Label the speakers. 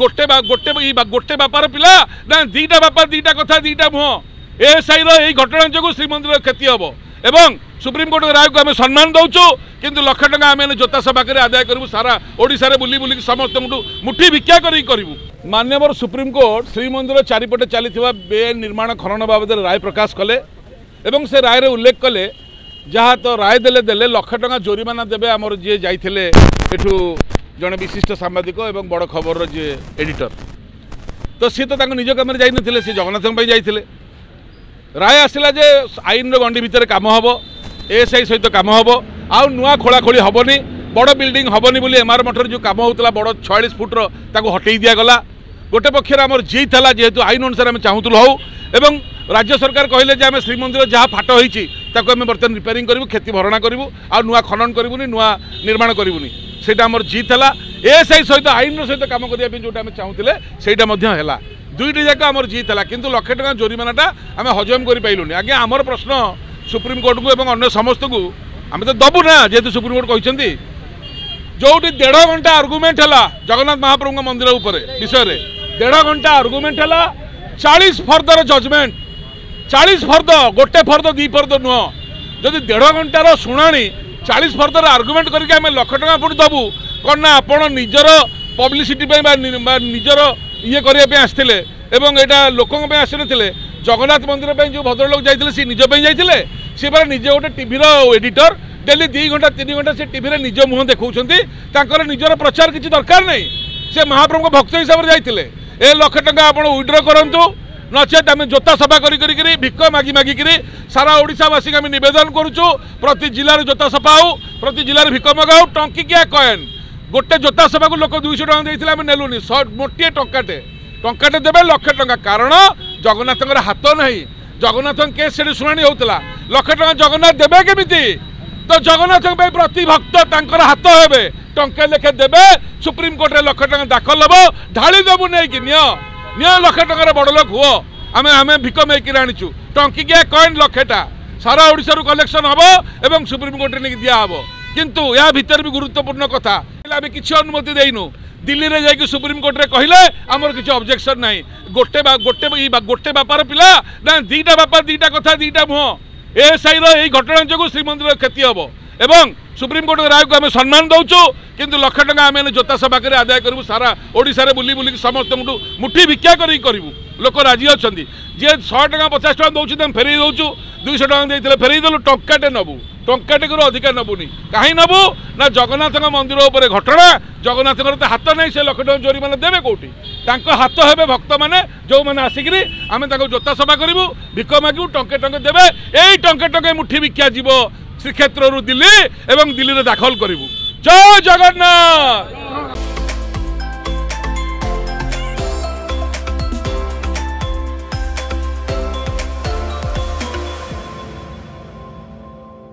Speaker 1: ଗୋଟେ ଗୋଟେ ଗୋଟେ ବାପାର ପିଲା ନା ଦୁଇଟା ବାପା ଦୁଇଟା କଥା ଦୁଇଟା ମୁହଁ ଏ ସାହିର ଏଇ ଘଟଣା ଯୋଗୁଁ ଶ୍ରୀମନ୍ଦିର କ୍ଷତି ହେବ ଏବଂ ସୁପ୍ରିମକୋର୍ଟଙ୍କ ରାୟକୁ ଆମେ ସମ୍ମାନ ଦେଉଛୁ କିନ୍ତୁ ଲକ୍ଷ ଟଙ୍କା ଆମେ ଜୋତା ସଭାକରି ଆଦାୟ କରିବୁ ସାରା ଓଡ଼ିଶାରେ ବୁଲି ବୁଲିକି ସମସ୍ତଙ୍କଠୁ ମୁଠି ଭିକ୍ଷା କରିକି କରିବୁ ମାନ୍ୟବର ସୁପ୍ରିମକୋର୍ଟ ଶ୍ରୀମନ୍ଦିର ଚାରିପଟେ ଚାଲିଥିବା ବେଆଇନ ନିର୍ମାଣ ଖନନ ବାବଦରେ ରାୟ ପ୍ରକାଶ କଲେ ଏବଂ ସେ ରାୟରେ ଉଲ୍ଲେଖ କଲେ ଯାହା ତ ରାୟ ଦେଲେ ଦେଲେ ଲକ୍ଷ ଟଙ୍କା ଜୋରିମାନା ଦେବେ ଆମର ଯିଏ ଯାଇଥିଲେ ଏଠୁ জনে বিশিষ্ট সাংবাদিক এবং বড় খবরর যে এডিটর তো সে তো তাঙ্ক নিজ কামে যাই নথিলে সে জগন্নাথଙ୍କ ପାଇଁ ଯାଇଥିଲେ রায় আসিলা যে আইনর গণ্ডি ভিতরে কাম হব এএসআই সহিত কাম হব আউ নূয়া খোলাখোলি হবনি বড় বিল্ডিং হবনি বলে এমআর মঠর যে কাম হোলা বড় ছয়াশ ফুটর তাকে হটাই দিগলা গোটে পক্ষের আমার জিত হল যেহেতু আইন অনুসারে আমি চাহুলু হো এবং রাজ্য সরকার কহিলেন যে আমি শ্রীমন্দির যা ফাট হয়েছি তাকে আমি বর্তমানে রিপেয়ারিং করবু ক্ষতি ভরণা করবু আউ নূয়া খনন করবুনি নূয়া নির্মাণ করবুনি ସେଇଟା ଆମର ଜିତ୍ ହେଲା ଏଏସ୍ଆଇ ସହିତ ଆଇନର ସହିତ କାମ କରିବା ପାଇଁ ଯେଉଁଟା ଆମେ ଚାହୁଁଥିଲେ ସେଇଟା ମଧ୍ୟ ହେଲା ଦୁଇଟି ଯାକ ଆମର ଜିତ୍ ହେଲା କିନ୍ତୁ ଲକ୍ଷେ ଟଙ୍କା ଜୋରିମାନାଟା ଆମେ ହଜମ କରିପାରିଲୁନି ଆଜ୍ଞା ଆମର ପ୍ରଶ୍ନ ସୁପ୍ରିମକୋର୍ଟକୁ ଏବଂ ଅନ୍ୟ ସମସ୍ତଙ୍କୁ ଆମେ ତ ଦେବୁ ନା ଯେହେତୁ ସୁପ୍ରିମକୋର୍ଟ କହିଛନ୍ତି ଯେଉଁଠି ଦେଢ଼ ଘଣ୍ଟା ଆର୍ଗୁମେଣ୍ଟ ହେଲା ଜଗନ୍ନାଥ ମହାପ୍ରଭୁଙ୍କ ମନ୍ଦିର ଉପରେ ବିଷୟରେ ଦେଢ଼ ଘଣ୍ଟା ଆର୍ଗୁମେଣ୍ଟ ହେଲା ଚାଳିଶ ଫର୍ଦର ଜଜମେଣ୍ଟ ଚାଳିଶ ଫର୍ଦ ଗୋଟେ ଫର୍ଦ ଦୁଇ ଫର୍ଦ ନୁହଁ ଯଦି ଦେଢ଼ ଘଣ୍ଟାର ଶୁଣାଣି ଚାଳିଶ ଫର୍ଦର ଆର୍ଗୁମେଣ୍ଟ କରିକି ଆମେ ଲକ୍ଷ ଟଙ୍କା ପୁଣି ଦେବୁ କ'ଣ ନା ଆପଣ ନିଜର ପବ୍ଲିସିଟି ପାଇଁ ବା ନିଜର ଇଏ କରିବା ପାଇଁ ଆସିଥିଲେ ଏବଂ ଏଇଟା ଲୋକଙ୍କ ପାଇଁ ଆସିନଥିଲେ ଜଗନ୍ନାଥ ମନ୍ଦିର ପାଇଁ ଯେଉଁ ଭଦ୍ରଲୋକ ଯାଇଥିଲେ ସେ ନିଜ ପାଇଁ ଯାଇଥିଲେ ସେ ପରା ନିଜେ ଗୋଟେ ଟିଭିର ଏଡ଼ିଟର ଡେଲି ଦୁଇ ଘଣ୍ଟା ତିନି ଘଣ୍ଟା ସେ ଟିଭିରେ ନିଜ ମୁହଁ ଦେଖାଉଛନ୍ତି ତାଙ୍କର ନିଜର ପ୍ରଚାର କିଛି ଦରକାର ନାହିଁ ସେ ମହାପ୍ରଭୁଙ୍କ ଭକ୍ତ ହିସାବରେ ଯାଇଥିଲେ ଏ ଲକ୍ଷ ଟଙ୍କା ଆପଣ ୱିଡ୍ର କରନ୍ତୁ নচেত আমি জোতা সফা করি করি ভিক মাগি মাগি করে সারা ওড়শাবাসী আমি নিবেদন করছু প্রতি জেলার জোতা সফা হো প্রতি জেলার ভিক মগাও টঙ্কিকিয়া কয়েন গোটে জোতা সফা লোক দুইশো টাকা দিয়েছিল আমি নেলুনি মোটিয়ে টঙ্কাটে টঙ্কাটে দেবে লক্ষে টঙ্কা কারণ জগন্নাথঙ্কর হাত ନାହିଁ জগন্নাথ কেস সেটি শুনানি হোক ଲକ୍ଷ ଟଙ୍କା জগন্নাথ দেবে কমিটি তো জগন্নাথ প্রতি ভক্ত তাঁর হাত হবে ହେବେ লেখে দেবে ଦେବେ ସୁପ୍ରିମକୋର୍ଟରେ ଲକ୍ଷ ଟଙ୍କା ଦାଖଲ ହେବ ଢାଳି ଦେବୁ ନେଇକି ନିଅ ନିଅ ଲକ୍ଷେ ଟଙ୍କାର ବଡ଼ ଲୋକ ହୁଅ ଆମେ ଆମେ ଭିକ ମେକିରି ଆଣିଛୁ ଟଙ୍କିକିଆ କଏନ୍ ଲକ୍ଷେଟା ସାରା ଓଡ଼ିଶାରୁ କଲେକ୍ସନ୍ ହେବ ଏବଂ ସୁପ୍ରିମକୋର୍ଟରେ ନେଇକି ଦିଆହେବ କିନ୍ତୁ ଏହା ଭିତରେ ବି ଗୁରୁତ୍ୱପୂର୍ଣ୍ଣ କଥା ଆମେ କିଛି ଅନୁମତି ଦେଇନୁ দিল্লিরে যাই সুপ্রিমকোর্টে কহিলে আমার কিছু অবজেকশন নাই গোটে গোটে গোটে বাপার পিলা না দিটা বাপার দিটা কথা দিটা মুহ এএসআই র এই ঘটনা যোগ শ্রীমন্দির ক্ষতি হব এবং সুপ্রিমকোর্টের রায়কে আমি সম্মান দেছু কিন্তু লক্ষ টাকা আমি জোতাশ পাখে আদায় করবু সারা ওড়শার বুলি বুলি সমস্ত মুঠি ভিক্ষা করি করবু লোক রাজি অনেক যে শহে টাকা পচাশ টাকা দৌছি আমি ফেরাই দেছু দুইশ টাকা দিয়ে ফেরাই দেলু টঙ্কাটে নবু টঙ্কাটেকু অধিকা নবুনি কাহি নবু না জগন্নাথক মন্দির উপরে ঘটনা জগন্নাথকর তো হাত নাই সে লক্ষ টাকা জরিমানা দেবে কোটি তাঁক হাত হবে ভক্ত মানে যে আসিকি আমি তাঁর জোতা সভা করবু ভিক মাগিবু টঙ্কে টঙ্কে দেবে এই টঙ্কে টঙ্কে মুঠি ভিক্ষা যাব ଶ୍ରୀକ୍ଷେତ୍ରରୁ ଦିଲ୍ଲୀ ଏବଂ ଦିଲ୍ଲୀରେ ଦାଖଲ କରିବୁ ଜୟ ଜଗନ୍ନାଥ